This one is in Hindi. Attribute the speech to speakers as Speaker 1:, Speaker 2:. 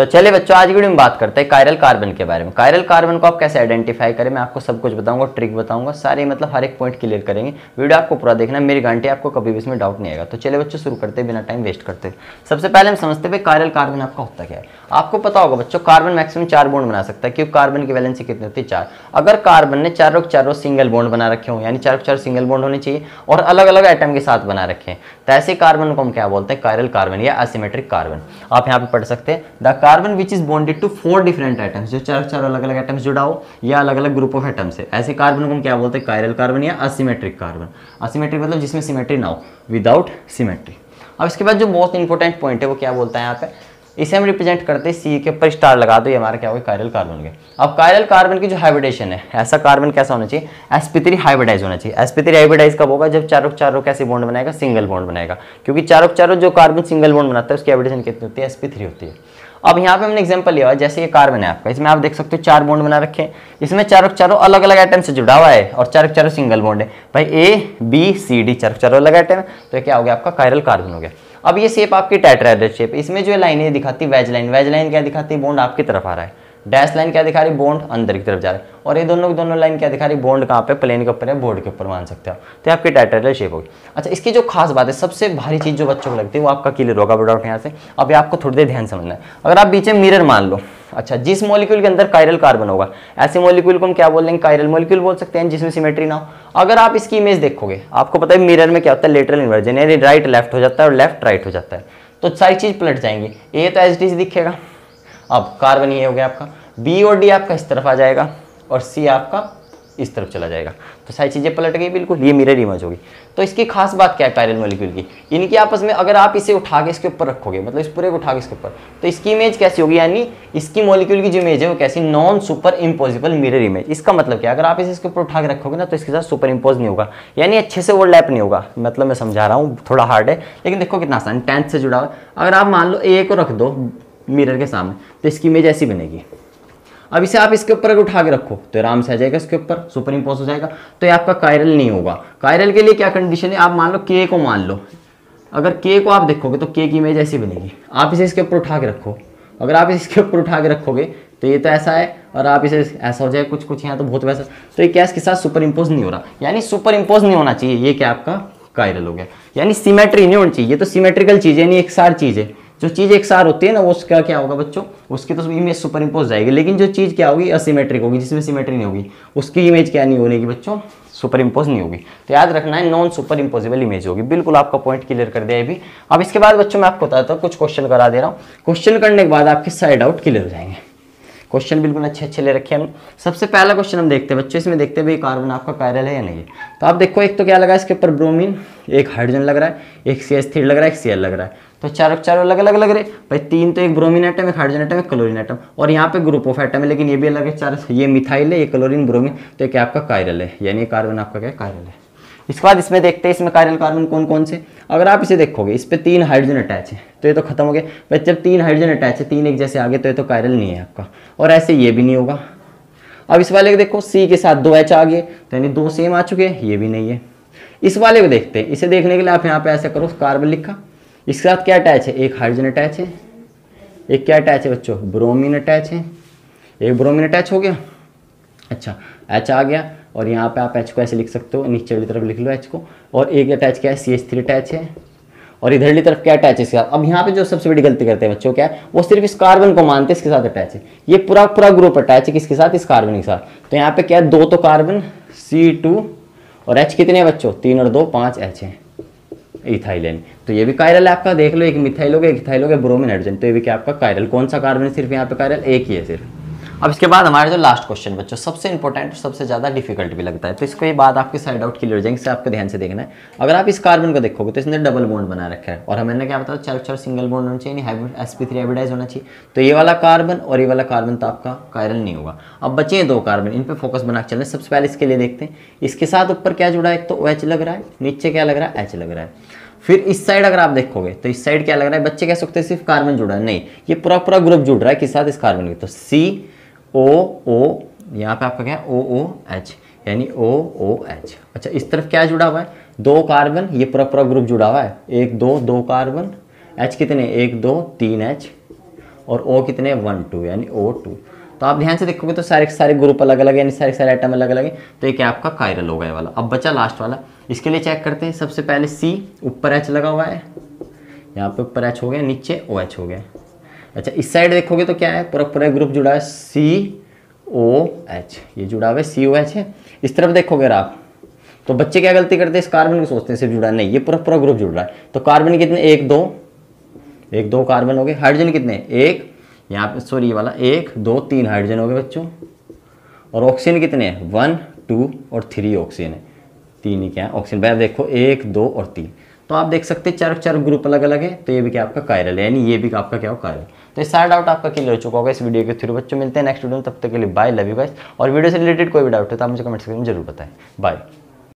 Speaker 1: तो चलिए बच्चों, आज वीडियो में बात करते हैं कायरल कार्बन के बारे में। कायरल कार्बन को आप कैसे आइडेंटिफाई करें? मैं आपको सब कुछ बताऊँगा ट्रिक बताऊँगा, सारे मतलब हर एक पॉइंट क्लियर करेंगे। वीडियो आपको पूरा देखना मेरी गारंटी आपको कभी भी इसमें डाउट नहीं आएगा। तो चलिए बच्चों, शुरू करते हैं, बिना टाइम वेस्ट करते सबसे पहले हम समझते हैं कायरल कार्बन आपका होता क्या है। आपको पता होगा बच्चों कार्बन मैक्सिमम चार बोन्ड बना सकता है, क्योंकि कार्बन की वैलेंसी कितनी होती है? चार। अगर कार्बन ने चारों चारों सिंगल बोन्ड बना रखे हो, यानी चारों चार सिंगल बोन्ड होने चाहिए, और अलग अलग आइटम के साथ बना रखे हैं तो ऐसे कार्बन को हम क्या बोलते हैं? कायरल कार्बन या असिमेट्रिक कार्बन आप यहाँ पे पढ़ सकते हैं। The carbon which is bonded to four different items जो चार चार अलग अलग आइटम्स जुड़ा हो या अलग अलग ग्रुप ऑफ़ आइटम्स है। ऐसे कार्बन को हम क्या बोलते हैं? कायरल कार्बन या असिमेट्रिक कार्बन असिमेट्रिक मतलब जिसमें सिमेट्री ना हो विदाउट सिमेट्री अब इसके बाद जो मोस्ट इंपॉर्टेंट पॉइंट है, वो क्या बोलता है यहाँ पे? इसे हम रिप्रेजेंट करते हैं सी के ऊपर स्टार लगा दो, ये हमारा क्या होगा कायरल कार्बन के अब कायरल कार्बन की जो हाइब्रिडेशन है, ऐसा कार्बन कैसा होना चाहिए? एसपी हाइब्रिडाइज होना चाहिए। एसपी हाइब्रिडाइज कब होगा? जब चारों चारों कैसे बॉन्ड बनाएगा? सिंगल बॉन्ड बनाएगा। क्योंकि चारों चारों जो कार्बन सिंगल बॉन्ड बनाता है, उसकी हाइब्रिडेशन कितनी होती है? एसपी होती है। अब यहाँ पे हमने एग्ज़ाम्पल लिया हुआ जैसे ये कार्बन है आपका, इसमें आप देख सकते हो चार बॉन्ड बना रखे हैं। इसमें चारों चारों अलग अलग आइटम से जुड़ा हुआ है और चारों चारों सिंगल बॉन्ड है। भाई ए बी सी डी चारों चारों अलग आइटम तो क्या हो गया आपका? कायरल कार्बन हो गया। अब ये शेप आपकी टाइट्राइड शेप इसमें जो लाइन ये दिखाती है वेज लाइन वेज लाइन क्या दिखाती है? बॉन्ड आपकी तरफ़ आ रहा है। डैश लाइन क्या दिखा रही? बॉन्ड अंदर की तरफ़ जा रहा है। और ये दोनों दोनों लाइन क्या दिखा रही? बॉन्ड कहाँ पे? प्लेन के ऊपर है, बोर्ड के ऊपर मान सकते हो तो आपकी टाइटल शेप होगी। अच्छा इसकी जो खास बात है, सबसे भारी चीज़ जो बच्चों को लगती है, वो आपका क्लियर होगा डाउट यहाँ से। अभी आपको थोड़ी देर ध्यान समझना है। अगर आप बीच में मिरर मान लो अच्छा जिस मॉलिक्यूल के अंदर कायरल कार्बन होगा, ऐसे मॉलिक्यूल को हम क्या बोलेंगे कायरल मॉलिक्यूल बोल सकते हैं, जिसमें सिमेट्री ना हो। अगर आप इसकी इमेज देखोगे, आपको पता है मिरर में क्या होता है? लेटरल इन्वर्जन यानी राइट लेफ़्ट हो जाता है और लेफ़्ट राइट हो जाता है। तो सारी चीज़ पलट जाएँगी। ए तो एच डी दिखेगा। अब कार्बन ये हो गया आपका। बी और डी आपका इस तरफ़ आ जाएगा और सी आपका इस तरफ़ चला जाएगा। तो सारी चीज़ें पलट गई, बिल्कुल, ये मिरर इमेज होगी। तो इसकी खास बात क्या है कायरल मॉलिक्यूल की? इनकी आपस में अगर आप इसे उठा के इसके ऊपर रखोगे मतलब इस पूरे को उठा के इसके ऊपर तो इसकी इमेज कैसी होगी? यानी इसकी मॉलिक्यूल की जो इमेज है, वो कैसी? Non superimposable mirror image इसका मतलब क्या अगर आप इसे इसके ऊपर उठा के रखोगे ना तो इसके साथ सुपर इम्पोज नहीं होगा। यानी अच्छे से ओवरलैप नहीं होगा। मतलब मैं समझा रहा हूँ, थोड़ा हार्ड है, लेकिन देखो कितना आसान। टेंथ से जुड़ा हुआ। अगर आप मान लो ए को रख दो मिरर के सामने तो इसकी इमेज ऐसी बनेगी। अब इसे आप इसके ऊपर अगर उठा के रखो तो आराम से आ जाएगा इसके ऊपर सुपर इम्पोज हो जाएगा। तो ये आपका कायरल नहीं होगा। कायरल के लिए क्या कंडीशन है? आप मान लो के को मान लो। अगर के को आप देखोगे तो के की इमेज ऐसी बनेगी। आप इसे इसके ऊपर उठा के रखो। अगर आप इसे इसके ऊपर उठा के रखोगे तो ये तो ऐसा है, और आप इसे ऐसा हो जाए कुछ कुछ यहाँ तो बहुत वैसा। तो ये क्या इसके साथ सुपर इम्पोज नहीं हो रहा। यानी सुपर इम्पोज नहीं होना चाहिए। ये क्या आपका कायरल हो गया। यानी सिमेट्री नहीं होनी चाहिए। ये तो सिमेट्रिकल चीज़ है, यानी एक सार चीज़ है। जो चीज़ एक सार होती है ना, वो उसका क्या होगा बच्चों? उसकी तो इमेज सुपर इम्पोज जाएगी। लेकिन जो चीज़ क्या होगी? असीमेट्रिक होगी, जिसमें सिमेट्री नहीं होगी। उसकी इमेज क्या नहीं होगी बच्चों? सुपर इम्पोज नहीं होगी। तो याद रखना है नॉन सुपर इम्पोजिबल इमेज होगी। बिल्कुल आपका पॉइंट क्लियर कर दिया अभी। अब इसके बाद बच्चों, मैं आपको बताता हूँ, कुछ क्वेश्चन करा दे रहा हूँ। क्वेश्चन करने के बाद आपके साइड आउट क्लियर हो जाएँगे। क्वेश्चन बिल्कुल अच्छे अच्छे ले रखे हम। सबसे पहला क्वेश्चन हम देखते हैं, बच्चों, इसमें देखते हैं भाई कार्बन आपका कायरल है या नहीं। तो आप देखो, एक तो क्या लगा इसके ऊपर? ब्रोमीन एक हाइड्रोजन लग रहा है, एक सी एस थ्री लग रहा है, एक सी एल लग रहा है। तो चारों चारों अलग अलग लग रहे। भाई तीन तो एक ब्रोमीन आइटम एक हाइड्रोजन एटम एक क्लोरीन एटम और यहाँ पे ग्रुप ऑफ़ आइटम है, लेकिन ये भी अलग है, चार, ये मिथाइल है, ये क्लोरीन ब्रोमीन तो क्या आपका कायरल है? यानी कार्बन आपका क्या? कायरल है। इसके बाद इसमें देखते हैं इसमें कायरल कार्बन कौन कौन से। अगर आप इसे देखोगे, इस पर तीन हाइड्रोजन अटैच है तो ये तो खत्म हो गया। भाई जब तीन हाइड्रोजन अटैच है, तीन एक जैसे आगे तो ये तो कायरल नहीं है आपका। और ऐसे ये भी नहीं होगा। अब इस वाले को देखो सी के साथ दो एच आ गए तो यानी दो सेम आ चुके हैं, ये भी नहीं है। इस वाले को देखते हैं, इसे देखने के लिए आप यहाँ पे ऐसा करो कार्बन लिखा। इसके साथ क्या अटैच है? एक हाइड्रोजन अटैच है, एक क्या अटैच है बच्चों? ब्रोमीन अटैच है। एक ब्रोमीन अटैच हो गया। अच्छा एच आ गया। और यहाँ पे आप एच को ऐसे लिख सकते हो, नीचे वाली तरफ़ लिख लो एच को, और एक अटैच क्या है? सी एच थ्री अटैच है। और इधरली तरफ़ क्या अटैच है इसके? साथ अब यहाँ पे जो सबसे बड़ी गलती करते हैं बच्चों, क्या है? वो सिर्फ़ इस कार्बन को मानते हैं, इसके साथ अटैच है। ये पूरा पूरा ग्रुप अटैच है किसके साथ? इस कार्बन के साथ। तो यहाँ पे क्या है? दो तो कार्बन सी टू और एच कितने बच्चों? तीन और दो, पाँच एच है। इथाइलेन तो ये भी कायरल है आपका, देख लो, एक मिथाइल हो गया, एक इथाइल हो गया ब्रोमिन हाइड्रोजन तो ये भी क्या आपका? कायरल कौन सा कार्बन है? सिर्फ़ यहाँ पे कायरल एक ही है सिर्फ़। अब इसके बाद हमारे जो लास्ट क्वेश्चन बच्चों, सबसे इंपॉर्टेंट और सबसे ज़्यादा डिफ़िकल्ट भी लगता है। तो इसको ये बात आपके साइड आउट क्लियर हो जाएँगे इससे आपको ध्यान से देखना है। अगर आप इस कार्बन को देखोगे तो इसने डबल बॉन्ड बना रखा है। और हमें क्या बताया, चार चार सिंगल बॉन्ड होना चाहिए एस पी थ्री हाइब्रिडाइज होना चाहिए। तो ये वाला कार्बन और ये वाला कार्बन तो आपका कायरल नहीं होगा। अब बचे हैं दो कार्बन इन पर फोकस बना चल रहे सबसे पहले इसके लिए देखते हैं। इसके साथ ऊपर क्या जुड़ा है? तो ओ लग रहा है, नीचे क्या लग रहा है? एच लग रहा है। फिर इस साइड अगर आप देखोगे तो इस साइड क्या लग रहा है? बच्चे कह सकते हैं सिर्फ़ कार्बन जुड़ा है। नहीं, ये पूरा पूरा ग्रुप जुड़ रहा है किस साथ इस कार्बन के। तो सी ओ ओ यहाँ पे आपका क्या है? ओ ओ एच यानी ओ ओ एच अच्छा इस तरफ़ क्या जुड़ा हुआ है? दो कार्बन, ये पूरा पूरा ग्रुप जुड़ा हुआ है। एक, दो दो कार्बन। एच कितने? एक, दो, तीन एच और ओ कितने? वन टू यानी ओ टू तो आप ध्यान से देखोगे तो सारे सारे ग्रुप अलग अलग यानी सारे सारे आइटम अलग अलग है। तो क्या आपका कायरल हो गया वाला। अब बचा लास्ट वाला। इसके लिए चेक करते हैं। सबसे पहले सी ऊपर एच लगा हुआ है। यहाँ पे ऊपर एच हो गया, नीचे ओ एच हो गया। अच्छा इस साइड देखोगे तो क्या है? पूरा पूरा ग्रुप जुड़ा है सी ओ एच ये जुड़ा हुआ है सी ओ एच है। इस तरफ़ देखोगे आप तो बच्चे क्या गलती करते हैं? इस कार्बन को सोचते हैं, सिर्फ़ जुड़ा नहीं, ये पूरा पूरा ग्रुप जुड़ रहा है। तो कार्बन कितने? एक, दो। एक, दो कार्बन हो गए। हाइड्रोजन कितने? एक। यहाँ पे सॉरी ये वाला एक, दो, तीन हाइड्रोजन हो गए बच्चों। और ऑक्सीजन कितने हैं? वन टू और थ्री ऑक्सीजन है। तीन ही क्या है? ऑक्सीजन बैर देखो, एक, दो और तीन। तो आप देख सकते हैं, चार चार ग्रुप अलग अलग है। तो ये भी क्या आपका कायरल है? यानी ये भी आपका क्या हो? कायरल तो सारा डाउट आपका क्लियर हो चुका होगा इस वीडियो के थ्रू बच्चों, मिलते हैं नेक्स्ट वीडियो में, तब तक के लिए बाय लव यू गाइस और वीडियो से रिलेटेड कोई भी डाउट है तो आप मुझे कमेंट सेक्शन में ज़रूर बताएँ। बाय